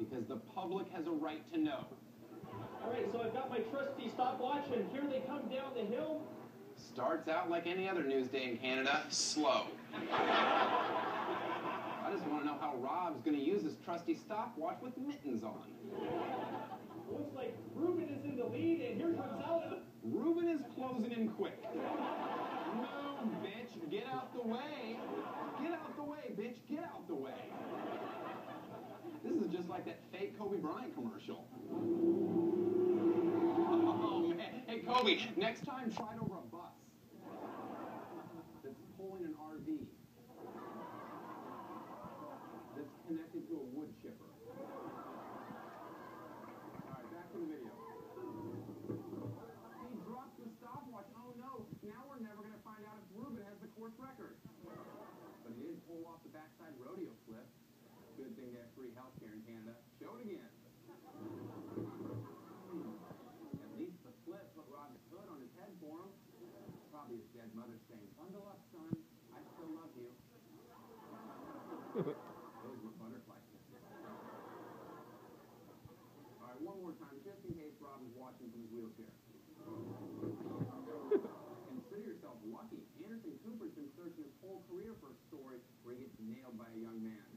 Because the public has a right to know. All right, so I've got my trusty stopwatch, and here they come down the hill. Starts out like any other news day in Canada, slow. I just want to know how Rob's going to use his trusty stopwatch with mittens on. Looks like Ruben is in the lead, and here comes Alvin. Ruben is closing in quick. No, bitch, get out the way. Get out the way, bitch, get out the way. Just like that fake Kobe Bryant commercial. Oh, man. Hey, Kobe, next time try it over a bus that's pulling an RV that's connected to a wood chipper. All right, back to the video. He dropped the stopwatch. Oh no, now we're never going to find out if Ruben has the course record. But he did pull off the backside rodeo flip. Good thing free health care in Canada. Show it again. Hmm. At least the flip put Rob's hood on his head for him. Probably his dead mother saying, Bundle up, son. I still love you. Those were butterfly kisses. All right, one more time, just in case Rob is watching from his wheelchair. Consider yourself lucky. Anderson Cooper's been searching his whole career for a story where he gets nailed by a young man.